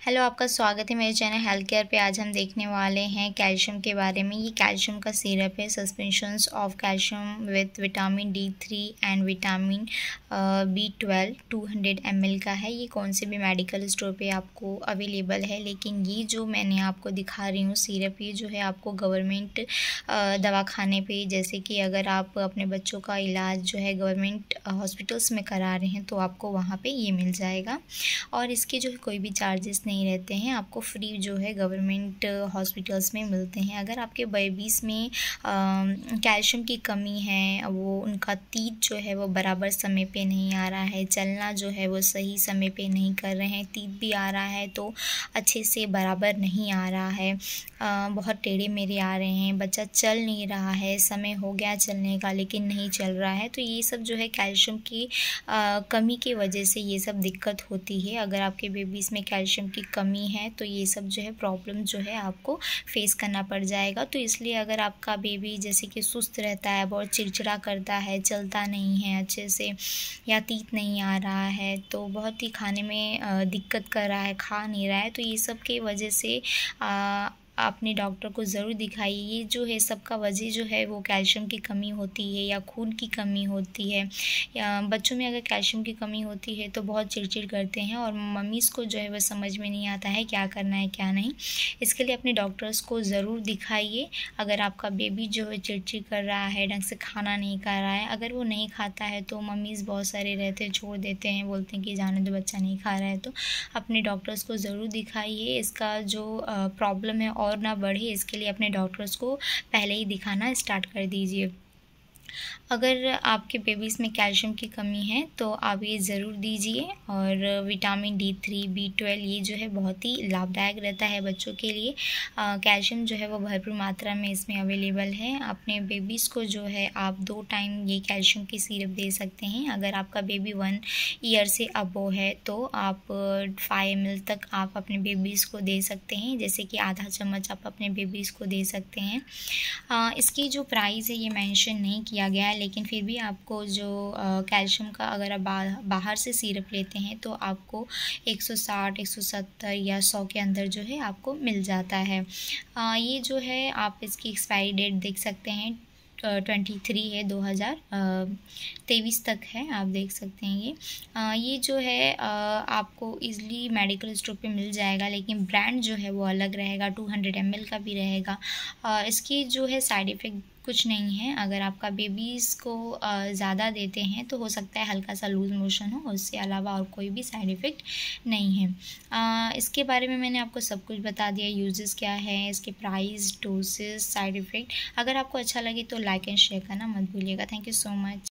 Hello आपका स्वागत है मेरे चैनल हेल्थ केयर पे। आज हम देखने वाले हैं कैल्शियम के बारे में। ये कैल्शियम का सिरप है। Suspensions of calcium with vitamin D three and vitamin B twelve two hundred M का है। ये कौन से भी मेडिकल स्टोर पे आपको अवेलेबल है। लेकिन ये जो मैंने आपको दिखा रही हूँ सिरप ये जो है आपको गवर्नमेंट दवाखाने पर जैसे कि अगर आप अपने बच्चों का इलाज जो है गवर्नमेंट हॉस्पिटल्स में करा रहे हैं तो आपको वहाँ पर ये मिल जाएगा। और इसके जो है कोई भी चार्जेस नहीं रहते हैं आपको फ्री जो है गवर्नमेंट हॉस्पिटल्स में मिलते हैं। अगर आपके बेबीज़ में कैल्शियम की कमी है वो उनका तीत जो है वो बराबर समय पे नहीं आ रहा है चलना जो है वो सही समय पे नहीं कर रहे हैं तीत भी आ रहा है तो अच्छे से बराबर नहीं आ रहा है। आ, बहुत टेढ़े मेरे आ रहे हैं बच्चा चल नहीं रहा है समय हो गया चलने का लेकिन नहीं चल रहा है तो ये सब जो है कैल्शियम की आ, कमी की वजह से ये सब दिक्कत होती है। अगर आपके बेबीज़ में कैल्शियम की की कमी है तो ये सब जो है प्रॉब्लम जो है आपको फेस करना पड़ जाएगा। तो इसलिए अगर आपका बेबी जैसे कि सुस्त रहता है, बहुत चिड़चिड़ा करता है, चलता नहीं है, अच्छे से या तीत नहीं आ रहा है तो बहुत ही खाने में दिक्कत कर रहा है, खा नहीं रहा है तो ये सब के वजह से अपने डॉक्टर को ज़रूर दिखाइए ये जो है, सबका वजह जो है, वो कैल्शियम की कमी होती है या खून की कमी होती है। या बच्चों में अगर कैल्शियम की कमी होती है तो बहुत चिड़चिड़ करते हैं और मम्मीज़ को जो है वह समझ में नहीं आता है क्या करना है, क्या नहीं। इसके लिए अपने डॉक्टर्स को ज़रूर दिखाइए। अगर आपका बेबी जो है, चिड़चिड़ कर रहा है, ढंग से खाना नहीं खा रहा है, अगर वो नहीं खाता है तो मम्मीज़ बहुत सारे रहते हैं, छोड़ देते हैं, बोलते हैं कि जाने दो, बच्चा नहीं खा रहा है। तो अपने डॉक्टर्स को ज़रूर दिखाइए। इसका जो प्रॉब्लम है, और और ना बढ़े इसके लिए अपने डॉक्टर्स को पहले ही दिखाना स्टार्ट कर दीजिए। अगर आपके बेबीज़ में कैल्शियम की कमी है तो आप ये ज़रूर दीजिए और vitamin D three B twelve ये जो है बहुत ही लाभदायक रहता है बच्चों के लिए। कैल्शियम जो है वो भरपूर मात्रा में इसमें अवेलेबल है। अपने बेबीज़ को जो है आप दो टाइम ये कैल्शियम की सिरप दे सकते हैं। अगर आपका बेबी वन ईयर से अबो है तो आप फाइव एम तक आप अपने बेबीज़ को दे सकते हैं। जैसे कि आधा चम्मच आप अपने बेबीज़ को दे सकते हैं। इसकी जो प्राइस है, ये मैंशन नहीं किया गया है लेकिन फिर भी आपको जो कैल्शियम का अगर आप बाहर से सिरप लेते हैं तो आपको 160 170 या 100 के अंदर जो है आपको मिल जाता है। आ, ये जो है आप इसकी एक्सपायरी डेट देख सकते हैं ट्वेंटी थ्री है दो हज़ार तेईस तक है आप देख सकते हैं ये। आ, ये जो है आ, आपको इजली मेडिकल स्टोर पे मिल जाएगा लेकिन ब्रांड जो है वो अलग रहेगा टू हंड्रेड एम का भी रहेगा। आ, इसकी जो है साइड इफ़ेक्ट कुछ नहीं है। अगर आपका बेबीज़ को ज़्यादा देते हैं तो हो सकता है हल्का सा लूज़ मोशन हो। उसके अलावा और कोई भी साइड इफ़ेक्ट नहीं है। आ, इसके बारे में मैंने आपको सब कुछ बता दिया। यूजेस क्या है इसके प्राइस डोसेस साइड इफ़ेक्ट अगर आपको अच्छा लगे तो लाइक एंड शेयर करना मत भूलिएगा। Thank you so much